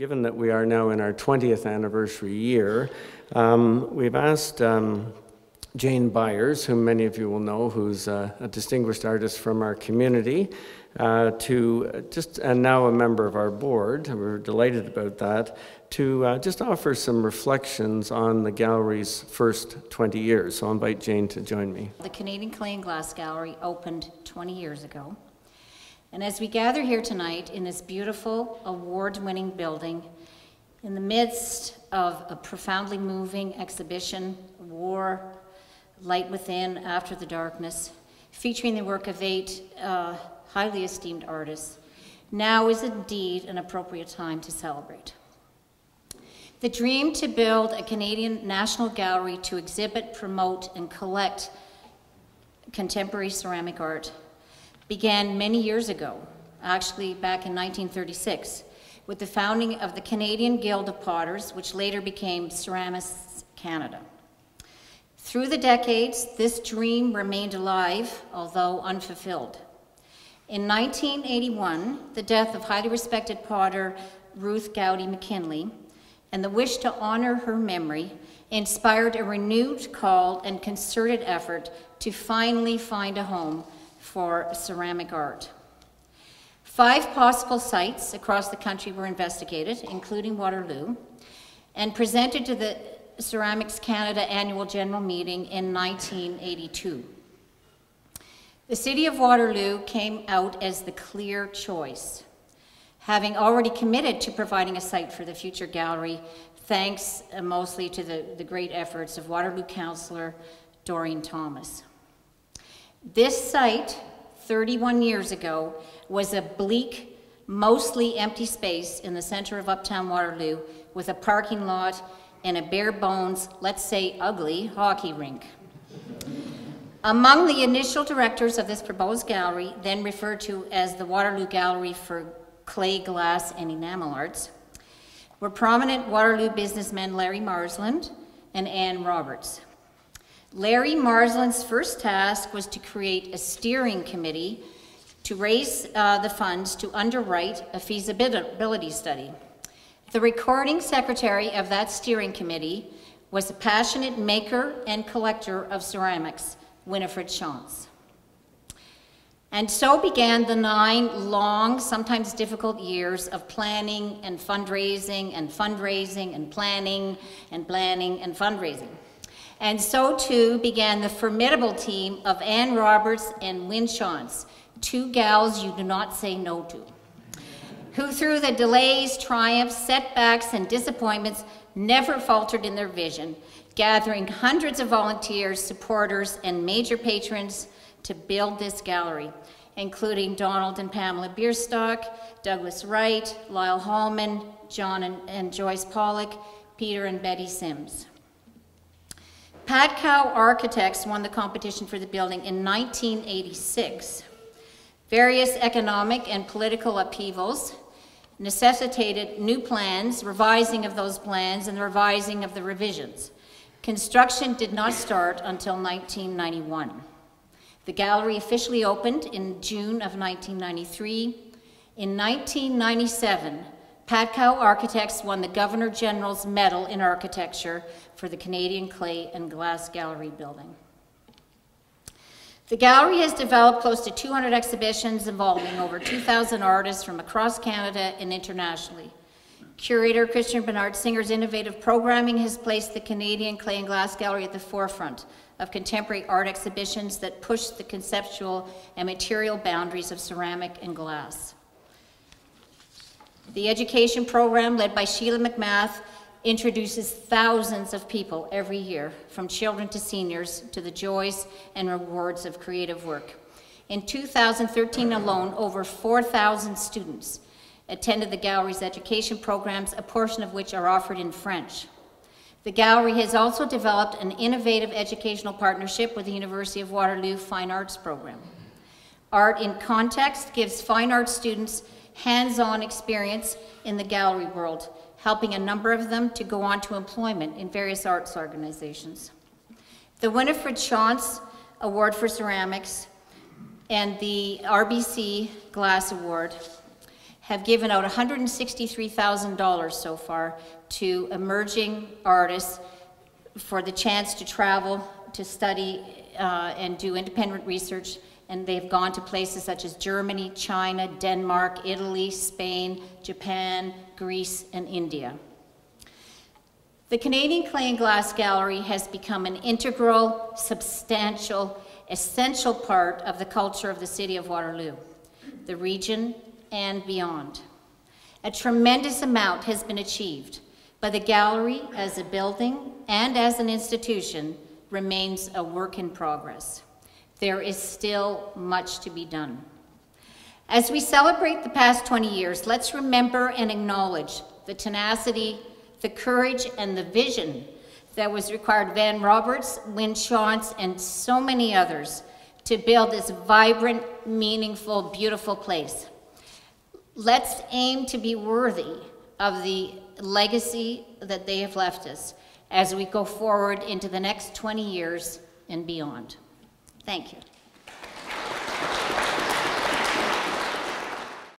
given that we are now in our 20th anniversary year, um, we've asked um, Jane Buyers, whom many of you will know, who's a, a distinguished artist from our community, uh, to just, and now a member of our board, we're delighted about that, to uh, just offer some reflections on the gallery's first 20 years. So I'll invite Jane to join me. The Canadian Clay and Glass Gallery opened 20 years ago. And as we gather here tonight in this beautiful, award-winning building, in the midst of a profoundly moving exhibition, War, Light Within, After the Darkness, featuring the work of eight uh, highly esteemed artists, now is indeed an appropriate time to celebrate. The dream to build a Canadian National Gallery to exhibit, promote, and collect contemporary ceramic art began many years ago, actually back in 1936, with the founding of the Canadian Guild of Potters, which later became Ceramists Canada. Through the decades, this dream remained alive, although unfulfilled. In 1981, the death of highly respected potter Ruth Gowdy McKinley and the wish to honor her memory inspired a renewed call and concerted effort to finally find a home for ceramic art. Five possible sites across the country were investigated, including Waterloo, and presented to the Ceramics Canada Annual General Meeting in 1982. The City of Waterloo came out as the clear choice, having already committed to providing a site for the future gallery, thanks uh, mostly to the, the great efforts of Waterloo Councillor Doreen Thomas. This site, 31 years ago, was a bleak, mostly empty space in the center of uptown Waterloo with a parking lot and a bare bones, let's say ugly, hockey rink. Among the initial directors of this proposed gallery, then referred to as the Waterloo Gallery for Clay, Glass, and Enamel Arts, were prominent Waterloo businessmen Larry Marsland and Ann Roberts. Larry Marsland's first task was to create a steering committee to raise uh, the funds to underwrite a feasibility study. The recording secretary of that steering committee was a passionate maker and collector of ceramics, Winifred Shantz. And so began the nine long, sometimes difficult years of planning and fundraising and fundraising and planning and planning and fundraising. And so too began the formidable team of Ann Roberts and Win Shantz, two gals you do not say no to, who through the delays, triumphs, setbacks, and disappointments never faltered in their vision, gathering hundreds of volunteers, supporters, and major patrons to build this gallery, including Donald and Pamela Bierstock, Douglas Wright, Lyle Hallman, John and, and Joyce Pollock, Peter and Betty Sims. Patkau Architects won the competition for the building in 1986. Various economic and political upheavals necessitated new plans, revising of those plans, and the revising of the revisions. Construction did not start until 1991. The gallery officially opened in June of 1993. In 1997, Patkau Architects won the Governor General's Medal in Architecture for the Canadian Clay and Glass Gallery building. The gallery has developed close to 200 exhibitions involving over 2,000 artists from across Canada and internationally. Curator Christian Bernard Singer's innovative programming has placed the Canadian Clay and Glass Gallery at the forefront of contemporary art exhibitions that push the conceptual and material boundaries of ceramic and glass. The education program led by Sheila McMath introduces thousands of people every year, from children to seniors, to the joys and rewards of creative work. In 2013 alone, over 4,000 students attended the gallery's education programs, a portion of which are offered in French. The gallery has also developed an innovative educational partnership with the University of Waterloo Fine Arts Program. Art in Context gives fine arts students hands-on experience in the gallery world, helping a number of them to go on to employment in various arts organizations. The Winifred Shantz Award for Ceramics and the RBC Glass Award have given out $163,000 so far to emerging artists for the chance to travel, to study, uh, and do independent research. And they've gone to places such as Germany, China, Denmark, Italy, Spain, Japan, Greece, and India. The Canadian Clay and Glass Gallery has become an integral, substantial, essential part of the culture of the city of Waterloo, the region, and beyond. A tremendous amount has been achieved, but the gallery as a building and as an institution remains a work in progress. There is still much to be done. As we celebrate the past 20 years, let's remember and acknowledge the tenacity, the courage, and the vision that was required Van Roberts, Win Shantz, and so many others to build this vibrant, meaningful, beautiful place. Let's aim to be worthy of the legacy that they have left us as we go forward into the next 20 years and beyond. Thank you.